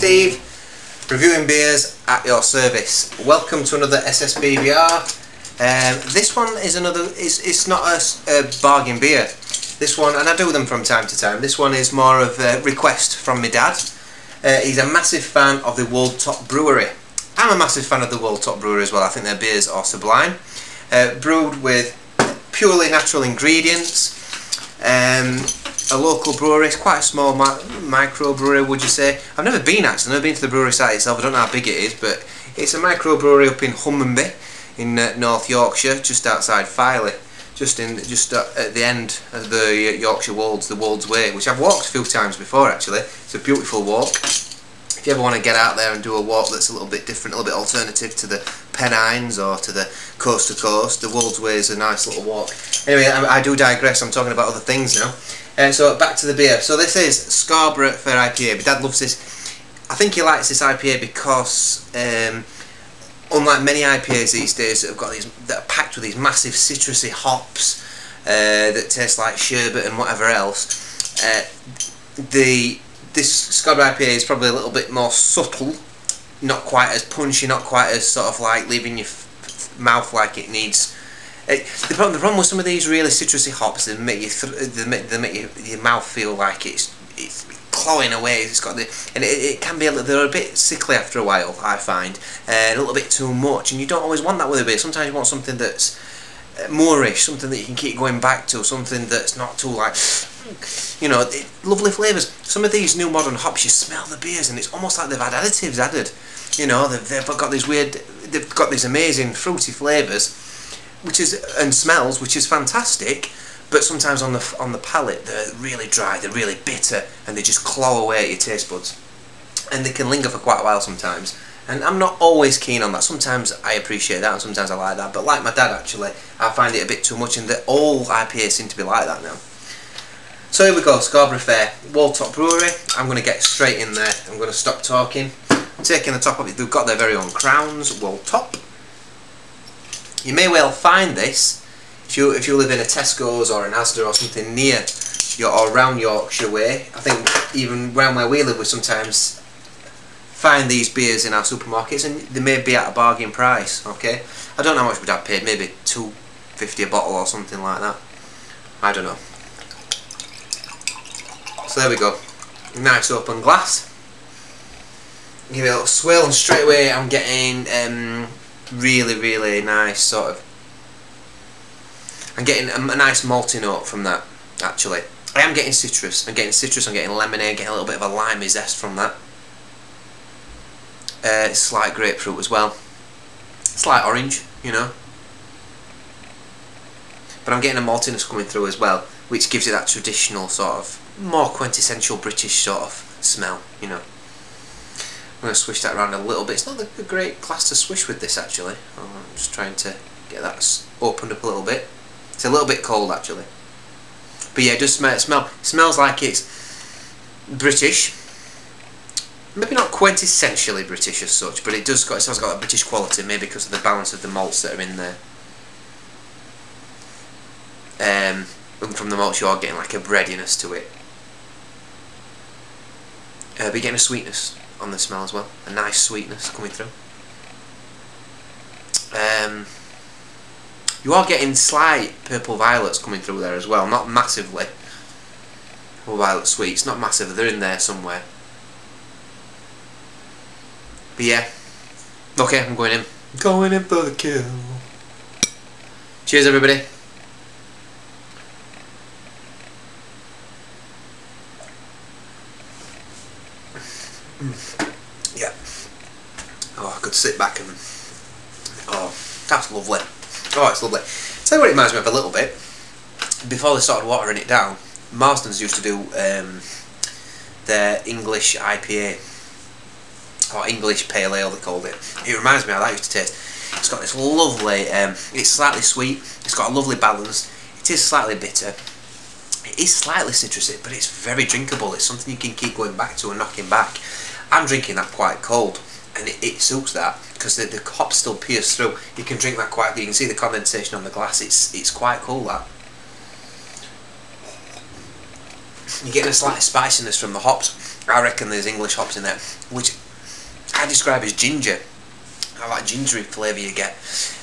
Steve, reviewing beers at your service. Welcome to another SSBBR. Um, this one is another, it's, it's not a, a, bargain beer. This one, and I do them from time to time, this one is more of a request from my dad. Uh, he's a massive fan of the Wold Top Brewery. I'm a massive fan of the Wold Top Brewery as well, I think their beers are sublime. Uh, brewed with purely natural ingredients. Um, a local brewery. It's quite a small mi micro brewery, would you say? I've never been actually. I've never been to the brewery site itself. I don't know how big it is, but it's a micro brewery up in Hunmanby, in uh, North Yorkshire, just outside Filey, just in just at the end of the Yorkshire Wolds, the Wolds Way, which I've walked a few times before. Actually, it's a beautiful walk. If you ever want to get out there and do a walk that's a little bit different, a little bit alternative to the Pennines or to the coast to coast, the Wolds Way is a nice little walk. Anyway, I, I do digress. I'm talking about other things now. Uh, so back to the beer. So this is Scarborough Fair IPA. My dad loves this. I think he likes this IPA because, um, unlike many IPAs these days that have got these that are packed with these massive citrusy hops uh, that taste like sherbet and whatever else, uh, the this Scarborough IPA is probably a little bit more subtle, not quite as punchy, not quite as sort of like leaving your mouth like it needs it, the, problem, the problem with some of these really citrusy hops, they make you they make, they make you, your mouth feel like it's it's clawing away. It's got the and it, it can be a little, they're a bit sickly after a while. I find and a little bit too much, and you don't always want that with a beer. Sometimes you want something that's uh, moreish, something that you can keep going back to, something that's not too like you know, lovely flavours. Some of these new modern hops, you smell the beers, and it's almost like they've had additives added. You know, they've, they've got these weird, they've got these amazing fruity flavours which is and smells, which is fantastic. But sometimes on the on the palate, they're really dry, they're really bitter, and they just claw away at your taste buds, and they can linger for quite a while sometimes. And I'm not always keen on that. Sometimes I appreciate that, and sometimes I like that. But like my dad, actually, I find it a bit too much, and that all IPAs seem to be like that now. So here we go, Scarborough Fair, Wold Top Brewery. I'm going to get straight in there. I'm going to stop talking. taking the top of it. They've got their very own crowns, Wold Top. You may well find this if you if you live in a Tesco's or an Asda or something near your or around Yorkshire way. I think even around where we live we sometimes find these beers in our supermarkets and they may be at a bargain price, okay? I don't know how much would I paid, maybe two fifty a bottle or something like that. I don't know. So there we go. Nice open glass. Give it a little swill and straight away I'm getting um, really really nice sort of I'm getting a, a nice malty note from that actually. I am getting citrus. I'm getting citrus I'm getting lemonade getting a little bit of a limey zest from that. Uh, slight grapefruit as well. Slight orange you know. But I'm getting a maltiness coming through as well which gives it that traditional sort of more quintessential British sort of smell you know I'm going to swish that around a little bit. It's not a great class to swish with this actually. I'm just trying to get that opened up a little bit. It's a little bit cold actually. But yeah, it does smell, smell it smells like it's British. Maybe not quintessentially British as such, but it does got it has got a British quality, maybe because of the balance of the malts that are in there. Um, and from the malts you are getting like a breadiness to it. Uh, but you're getting a sweetness on the smell as well. A nice sweetness coming through. Um, you are getting slight purple violets coming through there as well, not massively. Purple violet sweets, not massive, they're in there somewhere. But yeah, okay, I'm going in. Going in for the kill. Cheers everybody. Yeah. Oh, I could sit back and... Oh, that's lovely. Oh, it's lovely. Tell you what it reminds me of a little bit. Before they started watering it down, Marston's used to do um, their English IPA. Or English Pale Ale, they called it. It reminds me of that used to taste. It's got this lovely, um, it's slightly sweet, it's got a lovely balance, it is slightly bitter, it is slightly citrusy, but it's very drinkable. It's something you can keep going back to and knocking back. I'm drinking that quite cold and it, it suits that because the, the hop still pierce through. You can drink that quite, you can see the condensation on the glass, it's, it's quite cool that. you're getting a slight spiciness from the hops. I reckon there's English hops in there, which I describe as ginger. I like gingery flavour you get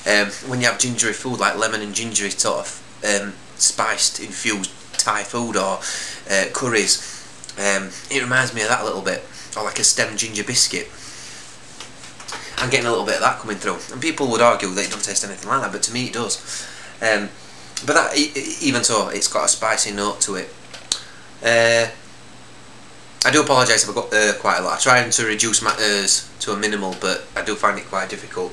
um, when you have gingery food like lemon and gingery sort of um, spiced infused Thai food or uh, curries. Um, it reminds me of that a little bit, or like a stem ginger biscuit. I'm getting a little bit of that coming through, and people would argue that it don't taste anything like that, but to me it does. Um, but that even so, it's got a spicy note to it. Uh, I do apologise if I've got uh, quite a lot. I'm trying to reduce my ers to a minimal, but I do find it quite difficult.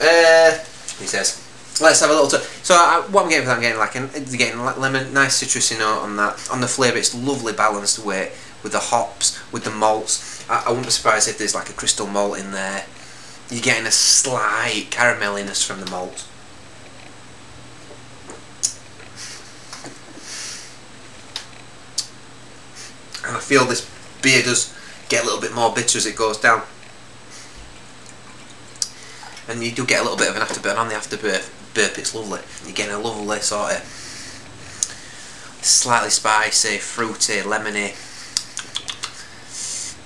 Uh, he says, let's have a little. so I, what I'm getting for that, I'm getting like an, getting like lemon, nice citrusy note on that. On the flavour, it's lovely balanced weight with the hops, with the malts. I, I wouldn't be surprised if there's like a crystal malt in there. You're getting a slight carameliness from the malt. and I feel this beer does get a little bit more bitter as it goes down and you do get a little bit of an afterburn on the afterburn burp it's lovely you're getting a lovely sort of slightly spicy, fruity, lemony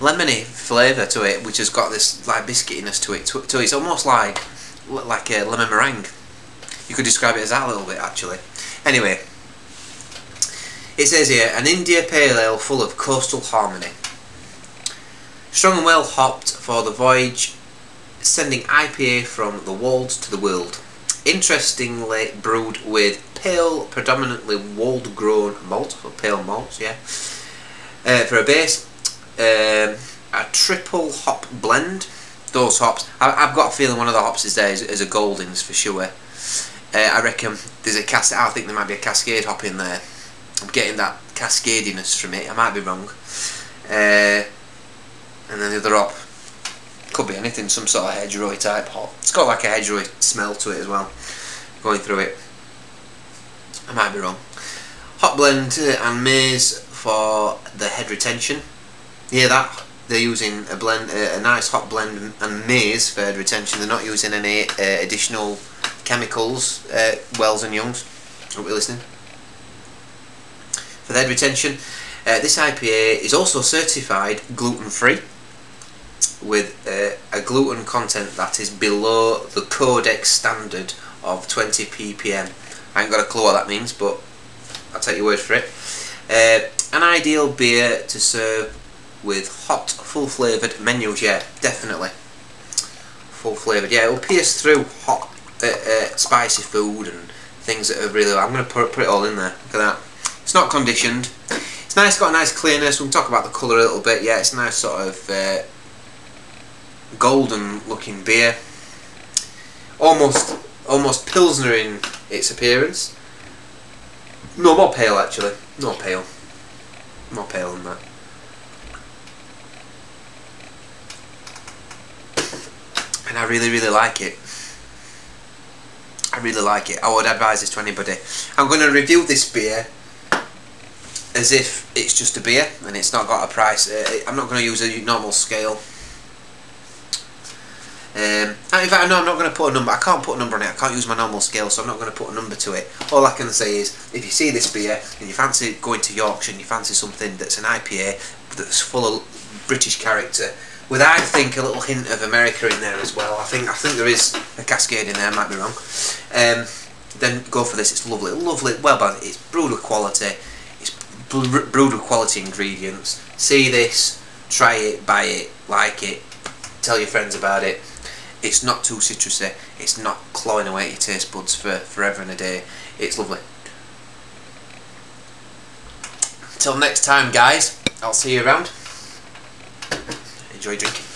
lemony flavour to it which has got this like biscuitiness to it to, to it. it's almost like like a lemon meringue you could describe it as that a little bit actually anyway it says here, an India Pale Ale full of coastal harmony. Strong and well hopped for the voyage, sending IPA from the Wolds to the world. Interestingly brewed with pale, predominantly wold grown malt, or pale malts, yeah. Uh, for a base, um, a triple hop blend. Those hops, I, have got a feeling one of the hops is there is, is a Goldings for sure. Uh, I reckon there's a cast. I think there might be a Cascade hop in there. I'm getting that cascadiness from it. I might be wrong. Uh, and then the other hop could be anything, some sort of hedgerow type hop. It's got like a hedgerow smell to it as well. Going through it, I might be wrong. Hop blend and maize for the head retention. Yeah, that they're using a blend, a nice hot blend and maize for retention. They're not using any uh, additional chemicals. Uh, Wells and Youngs. Are we listening? for head retention. Uh, this IPA is also certified gluten-free with uh, a gluten content that is below the Codex standard of 20 ppm. I ain't got a clue what that means, but I'll take your word for it. Uh, an ideal beer to serve with hot, full flavoured menus, yeah, definitely. Full flavoured, yeah, it will pierce through hot, uh, uh, spicy food and things that are really. I'm going to put, put it all in there. Look at that. It's not conditioned. It's nice, got a nice clearness. We can talk about the colour a little bit. Yeah, it's a nice sort of uh, golden looking beer. Almost, almost pilsner in its appearance. No, more pale actually. More pale. More pale than that. And I really, really like it. I really like it. I would advise this to anybody. I'm going to review this beer as if it's just a beer and it's not got a price. Uh, I'm not going to use a normal scale. Um, in fact, no, I'm not going to put a number. I can't put a number on it. I can't use my normal scale, so I'm not going to put a number to it. All I can say is, if you see this beer and you fancy going to Yorkshire and you fancy something that's an IPA that's full of British character, with I think a little hint of America in there as well. I think I think there is a Cascade in there. I might be wrong. Um, then go for this. It's lovely, lovely. Well, but it's brewed with quality It's brewed with quality ingredients. See this, try it, buy it, like it, tell your friends about it. It's not too citrusy, it's not clawing away at your taste buds for forever and a day. It's lovely. Till next time guys, I'll see you around. Enjoy drinking.